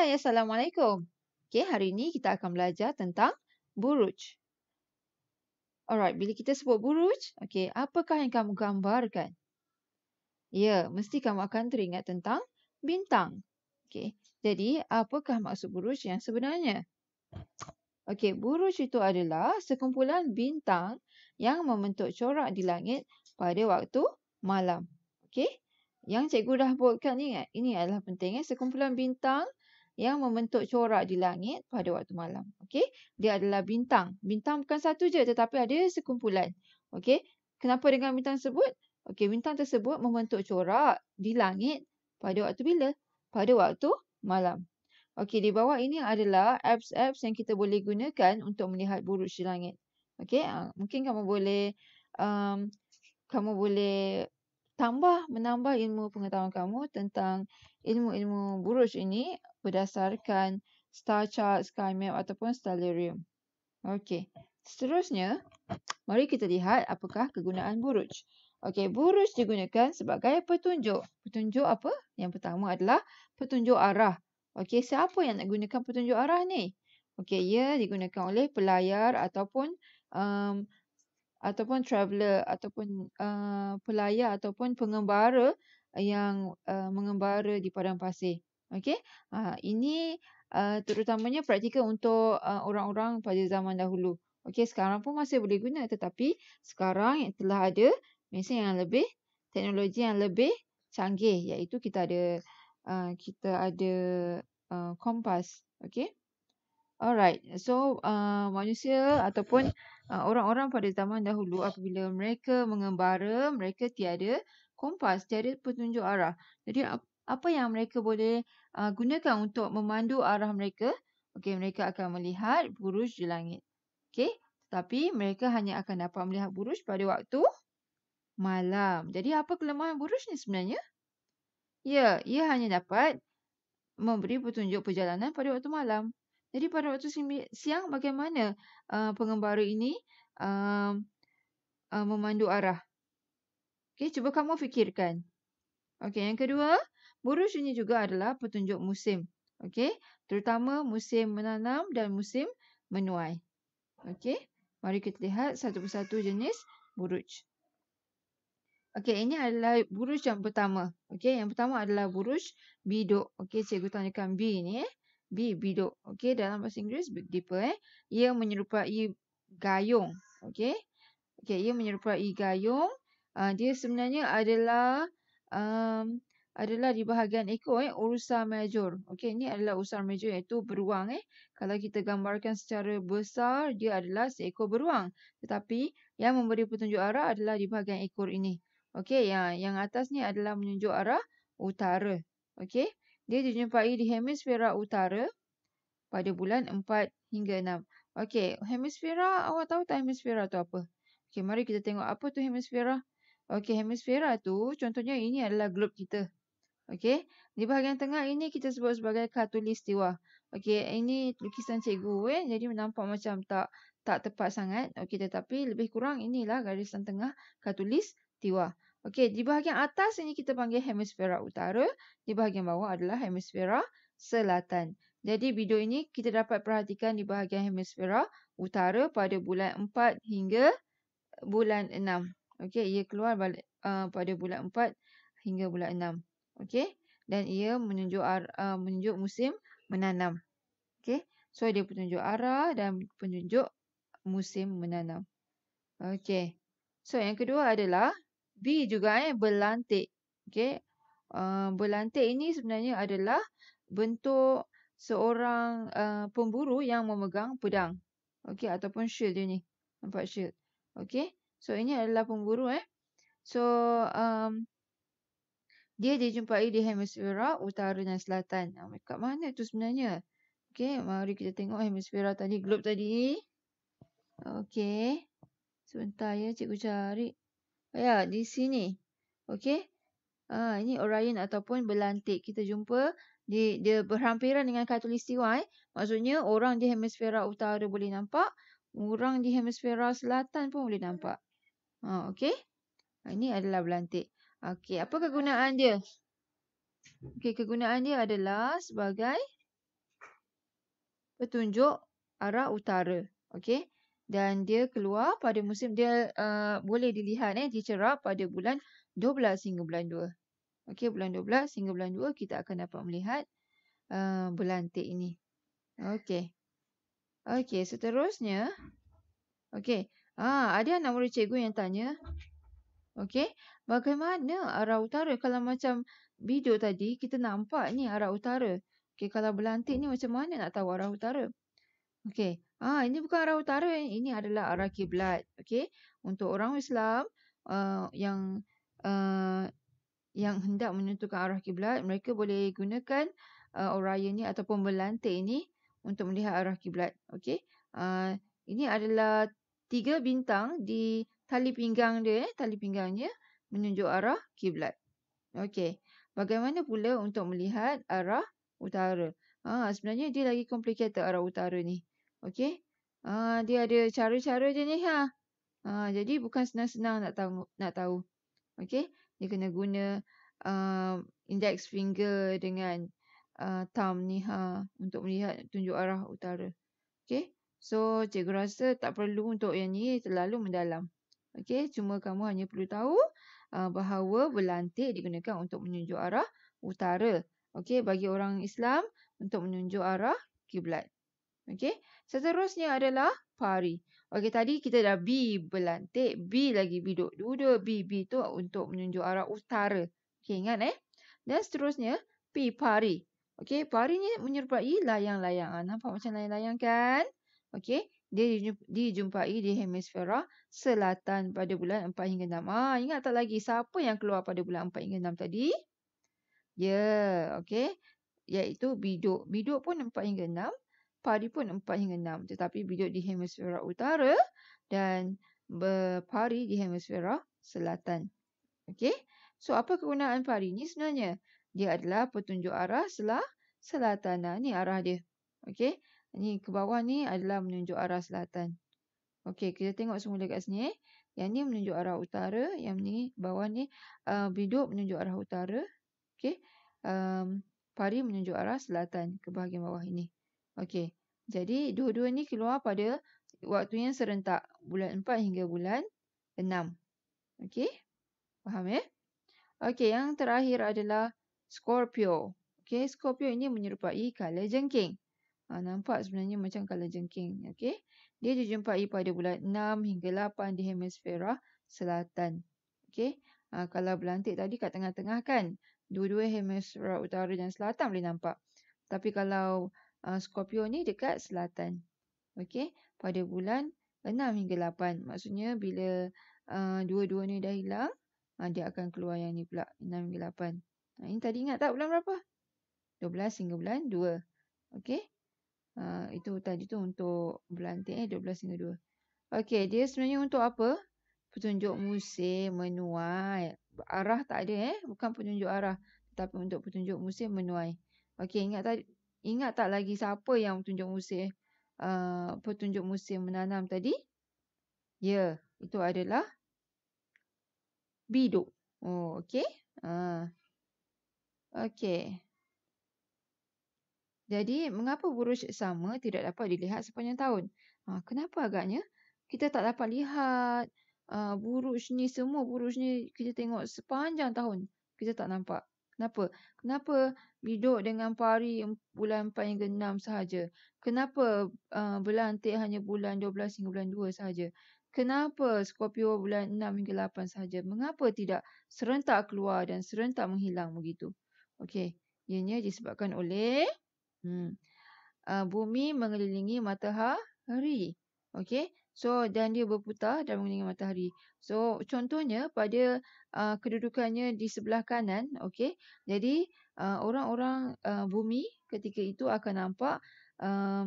Hai, Assalamualaikum. Okay, hari ini kita akan belajar tentang buruj. Alright, bila kita sebut buruj, okay, apakah yang kamu gambarkan? Ya, mesti kamu akan teringat tentang bintang. Okay, jadi apakah maksud buruj yang sebenarnya? Okay, buruj itu adalah sekumpulan bintang yang membentuk corak di langit pada waktu malam. Okay, yang cikgu dah buatkan ni, ini adalah penting. Eh? Sekumpulan bintang yang membentuk corak di langit pada waktu malam. Okey, dia adalah bintang. Bintang bukan satu je tetapi ada sekumpulan. Okey, kenapa dengan bintang tersebut? Okey, bintang tersebut membentuk corak di langit pada waktu bila? Pada waktu malam. Okey, di bawah ini adalah apps-apps yang kita boleh gunakan untuk melihat buruj di langit. Okey, uh, mungkin kamu boleh um, kamu boleh tambah menambah ilmu pengetahuan kamu tentang ilmu-ilmu buruj ini berdasarkan star chart, sky map ataupun stellarium. Okey. Seterusnya, mari kita lihat apakah kegunaan buruj. Okey, buruj digunakan sebagai petunjuk. Petunjuk apa? Yang pertama adalah petunjuk arah. Okey, siapa yang nak gunakan petunjuk arah ni? Okey, ia digunakan oleh pelayar ataupun um, ataupun traveller ataupun uh, pelayar ataupun pengembara yang uh, mengembara di padang pasir. Okey. Uh, ini uh, terutamanya praktikal untuk uh, orang-orang pada zaman dahulu. Okey, sekarang pun masih boleh guna tetapi sekarang yang telah ada mesin yang lebih teknologi yang lebih canggih iaitu kita ada uh, kita ada uh, kompas. Okey. Alright, so uh, manusia ataupun uh, orang-orang pada zaman dahulu apabila mereka mengembara, mereka tiada kompas, tiada petunjuk arah. Jadi apa yang mereka boleh uh, gunakan untuk memandu arah mereka? Okey, mereka akan melihat buruj di langit. Okey, tapi mereka hanya akan dapat melihat buruj pada waktu malam. Jadi apa kelemahan buruj ni sebenarnya? Ya, ia hanya dapat memberi petunjuk perjalanan pada waktu malam. Jadi pada waktu siang bagaimana uh, pengembara ini uh, uh, memandu arah? Okey, cuba kamu fikirkan. Okey, yang kedua, buruj ini juga adalah petunjuk musim. Okey, terutama musim menanam dan musim menuai. Okey, mari kita lihat satu persatu jenis buruj. Okey, ini adalah buruj yang pertama. Okey, yang pertama adalah buruj biduk. Okey, cikgu tanyakan B ni eh. B biduk. Okey, dalam bahasa Inggeris Big Dipper eh. Ia menyerupai gayung. Okey. Okey, ia menyerupai gayung. Uh, dia sebenarnya adalah um, adalah di bahagian ekor eh urusan major. Okey, ini adalah urusan major iaitu beruang eh. Kalau kita gambarkan secara besar, dia adalah seekor beruang. Tetapi yang memberi petunjuk arah adalah di bahagian ekor ini. Okey, yang yang atas ni adalah menunjuk arah utara. Okey. Dia dijumpai di hemisfera utara pada bulan 4 hingga 6. Okey, hemisfera, awak tahu tak hemisfera tu apa? Okey, mari kita tengok apa tu hemisfera. Okey, hemisfera tu contohnya ini adalah globe kita. Okey, di bahagian tengah ini kita sebut sebagai khatulistiwa. Okey, ini lukisan cikgu eh. Jadi nampak macam tak tak tepat sangat. Okey, tetapi lebih kurang inilah garisan tengah khatulistiwa. Okey, di bahagian atas ini kita panggil hemisfera utara. Di bahagian bawah adalah hemisfera selatan. Jadi video ini kita dapat perhatikan di bahagian hemisfera utara pada bulan 4 hingga bulan 6. Okey, ia keluar balik, uh, pada bulan 4 hingga bulan 6. Okey, dan ia menunjuk uh, menunjuk musim menanam. Okey, so dia petunjuk arah dan penunjuk musim menanam. Okey, so yang kedua adalah B juga eh berlantik. Okey. Uh, berlantik ini sebenarnya adalah bentuk seorang uh, pemburu yang memegang pedang. Okey ataupun shield dia ni. Nampak shield. Okey. So ini adalah pemburu eh. So um, dia dijumpai di hemisfera utara dan selatan. Uh, kat mana tu sebenarnya? Okey, mari kita tengok hemisfera tadi, globe tadi. Okey. Sebentar ya cikgu cari. Ya, di sini. Okey. Ah, ini Orion ataupun berlantik. Kita jumpa di dia berhampiran dengan khatulistiwa eh. Maksudnya orang di hemisfera utara boleh nampak, orang di hemisfera selatan pun boleh nampak. Ha, okey. Ha, ini adalah berlantik. Okey, apa kegunaan dia? Okey, kegunaan dia adalah sebagai petunjuk arah utara. Okey. Dan dia keluar pada musim dia uh, boleh dilihat eh dicerap pada bulan 12 hingga bulan 2. Okey, bulan 12 hingga bulan 2 kita akan dapat melihat uh, belantik ini. Okey. Okey, seterusnya. Okey. Ah, ada murid cikgu yang tanya. Okey, bagaimana arah utara kalau macam video tadi kita nampak ni arah utara. Okey, kalau belantik ni macam mana nak tahu arah utara? Okey. Ah, ini bukan arah utara, ini adalah arah kiblat. Okey. Untuk orang Islam uh, yang uh, yang hendak menentukan arah kiblat, mereka boleh gunakan uh, oraya ni ataupun belantik ini untuk melihat arah kiblat. Okey. Uh, ini adalah tiga bintang di tali pinggang dia, eh, tali pinggangnya menunjuk arah kiblat. Okey. Bagaimana pula untuk melihat arah utara? Ah, sebenarnya dia lagi complicated arah utara ni. Okey. Ah dia ada cara-cara je ni ha. Ah jadi bukan senang-senang nak tahu nak tahu. Okey. Dia kena guna uh, index finger dengan uh, thumb ni ha untuk melihat tunjuk arah utara. Okey. So cikgu rasa tak perlu untuk yang ni terlalu mendalam. Okey, cuma kamu hanya perlu tahu uh, bahawa belantik digunakan untuk menunjuk arah utara. Okey, bagi orang Islam untuk menunjuk arah kiblat. Okey. Seterusnya adalah pari. Okey, tadi kita dah B belantik, B lagi B duduk. Dua-dua B, B tu untuk menunjuk arah utara. Okey, ingat eh. Dan seterusnya, P pari. Okey, pari ni menyerupai layang-layang. Nampak macam layang-layang kan? Okey, dia dijumpai di hemisfera selatan pada bulan 4 hingga 6. Ah, ingat tak lagi siapa yang keluar pada bulan 4 hingga 6 tadi? Ya, yeah, okey. Iaitu biduk. Biduk pun 4 hingga 6 pari pun 4 hingga 6 tetapi biduk di hemisfera utara dan berpari di hemisfera selatan. Okey. So apa kegunaan pari ni sebenarnya? Dia adalah petunjuk arah selah selatan. Ni arah dia. Okey. Ni ke bawah ni adalah menunjuk arah selatan. Okey, kita tengok semula kat sini eh. Yang ni menunjuk arah utara, yang ni bawah ni uh, biduk menunjuk arah utara. Okey. Um, pari menunjuk arah selatan ke bahagian bawah ini. Okey. Jadi dua-dua ni keluar pada waktu yang serentak bulan 4 hingga bulan 6. Okey. Faham ya? Okey, yang terakhir adalah Scorpio. Okey, Scorpio ini menyerupai kala jengking. Ha, nampak sebenarnya macam kala jengking. Okey. Dia dijumpai pada bulan 6 hingga 8 di hemisfera selatan. Okey. Ha, kalau belantik tadi kat tengah-tengah kan. Dua-dua hemisfera utara dan selatan boleh nampak. Tapi kalau uh, Scorpio ni dekat selatan. Okey, pada bulan 6 hingga 8. Maksudnya bila uh, dua-dua ni dah hilang, uh, dia akan keluar yang ni pula 6 hingga 8. Uh, ini tadi ingat tak bulan berapa? 12 hingga bulan 2. Okey. Uh, itu tadi tu untuk bulan eh 12 hingga 2. Okey, dia sebenarnya untuk apa? Petunjuk musim menuai. Arah tak ada eh, bukan petunjuk arah, tetapi untuk petunjuk musim menuai. Okey, ingat tadi Ingat tak lagi siapa yang tunjuk musim uh, petunjuk musim menanam tadi? Ya, itu adalah biduk. Oh, okey. Uh. Okey. Jadi, mengapa buruj sama tidak dapat dilihat sepanjang tahun? Uh, kenapa agaknya kita tak dapat lihat uh, buruj ni, semua buruj ni kita tengok sepanjang tahun. Kita tak nampak. Kenapa? Kenapa biduk dengan pari bulan 4 hingga 6 sahaja? Kenapa uh, belantik hanya bulan 12 hingga bulan 2 sahaja? Kenapa Scorpio bulan 6 hingga 8 sahaja? Mengapa tidak serentak keluar dan serentak menghilang begitu? Okey, ianya disebabkan oleh hmm, uh, bumi mengelilingi matahari. Okey, So dan dia berputar dan mengelilingi matahari. So contohnya pada uh, kedudukannya di sebelah kanan, okey. Jadi uh, orang-orang uh, bumi ketika itu akan nampak uh,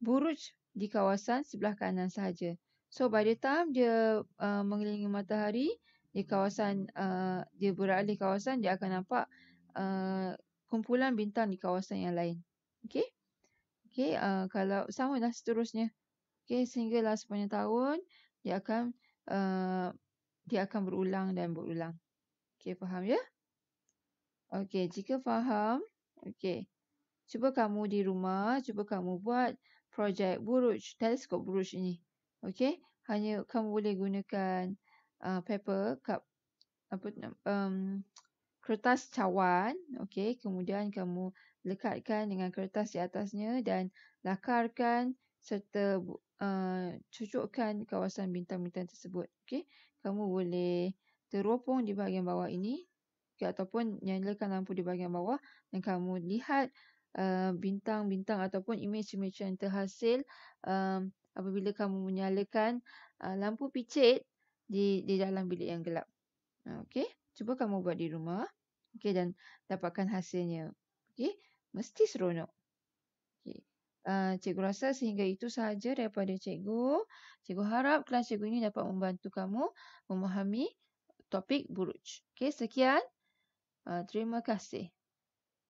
buruj di kawasan sebelah kanan sahaja. So the time dia uh, mengelilingi matahari di kawasan uh, dia berada di kawasan dia akan nampak uh, kumpulan bintang di kawasan yang lain. Okey. Okey, uh, kalau sama lah seterusnya. Okey, sehinggalah sepanjang tahun dia akan uh, dia akan berulang dan berulang. Okey, faham ya? Okey, jika faham, okey. Cuba kamu di rumah, cuba kamu buat projek buruj, teleskop buruj ini. Okey, hanya kamu boleh gunakan uh, paper, cup, apa um, kertas cawan, okey, kemudian kamu lekatkan dengan kertas di atasnya dan lakarkan serta uh, cucukkan kawasan bintang-bintang tersebut. Okey, kamu boleh teropong di bahagian bawah ini okay, ataupun nyalakan lampu di bahagian bawah dan kamu lihat uh, bintang-bintang ataupun imej-imej yang terhasil um, apabila kamu menyalakan uh, lampu picit di di dalam bilik yang gelap. Okey, cuba kamu buat di rumah. Okey dan dapatkan hasilnya. Okey, mesti seronok. Okey. Uh, cikgu rasa sehingga itu sahaja daripada cikgu. Cikgu harap kelas cikgu ini dapat membantu kamu memahami topik buruj. Okey, sekian. Uh, terima kasih.